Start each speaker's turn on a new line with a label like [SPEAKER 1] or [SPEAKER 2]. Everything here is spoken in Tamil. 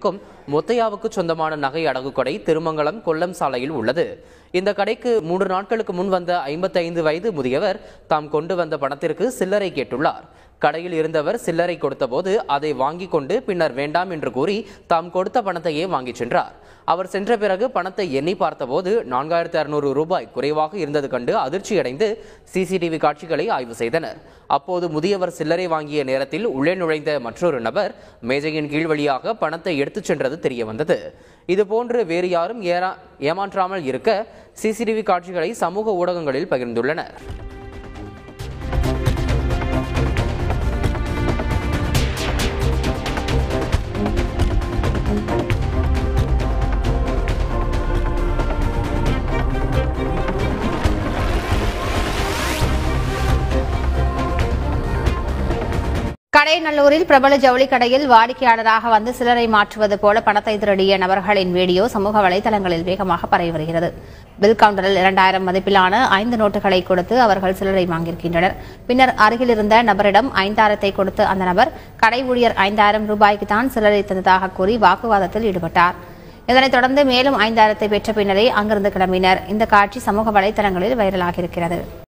[SPEAKER 1] க்கும் முத்தையாவுக்கு சொந்தமான நகை அடகு கடை திருமங்கலம் கொல்லம் சாலையில் உள்ளது. இந்த கடைக்கு மூன்று நாட்களுக்கு முன் வந்த 55 வயது முதியவர் தாம் கொண்டு வந்த பணத்திற்கு சில்லறை கேட்டுள்ளார். கடையில் இருந்தவர் சில்லறை கொடுத்தபோது அதை வாங்கிக் கொண்டு பின்னர் வேண்டாம் என்று கூறி தாம் கொடுத்த பணத்தையே வாங்கிச் சென்றார். அவர் சென்ற பிறகு பணத்தை எண்ணி பார்த்தபோது நான்காயிரத்து அறுநூறு ரூபாய் குறைவாக இருந்தது கண்டு அதிர்ச்சியடைந்து சிசிடிவி காட்சிகளை ஆய்வு செய்தனர். அப்போது முதியவர் சில்லறை வாங்கிய நேரத்தில் உள்ளே நுழைந்த மற்றொரு நபர் மேஜையின் கீழ் வழியாக பணத்தை எடுத்துச் சென்றது தெரிய வந்தது இதுபோன்று வேறு யாரும் ஏறா ஏமாற்றாமல் இருக்க சிசிடிவி காட்சிகளை சமூக ஊடகங்களில் பகிர்ந்துள்ளனர்.
[SPEAKER 2] கடையநல்லூரில் பிரபல ஜவுளி கடையில் வாடிக்கையாளராக வந்து சிலரை மாற்றுவது போல பணத்தை திருடிய நபர்களின் வீடியோ சமூக வலைதளங்களில் வேகமாக பரவி வருகிறது. பில் கவுண்டரில் இரண்டாயிரம் மதிப்பிலான ஐந்து நோட்டுகளை கொடுத்து அவர்கள் சிலரை வாங்கியிருக்கின்றனர். பின்னர் அருகில் இருந்த நபரிடம் ஐந்தாயிரத்தை கொடுத்து அந்த நபர் கடை ஊழியர் ஐந்தாயிரம் ரூபாய்க்கு தான் சிலரை தந்ததாக கூறி வாக்குவாதத்தில் ஈடுபட்டார். இதனைத் தொடர்ந்து மேலும் ஐந்தாயிரத்தை பெற்ற பின்னரே அங்கிருந்து கிளம்பினர். இந்த காட்சி சமூக வலைதளங்களில் வைரலாகியிருக்கிறது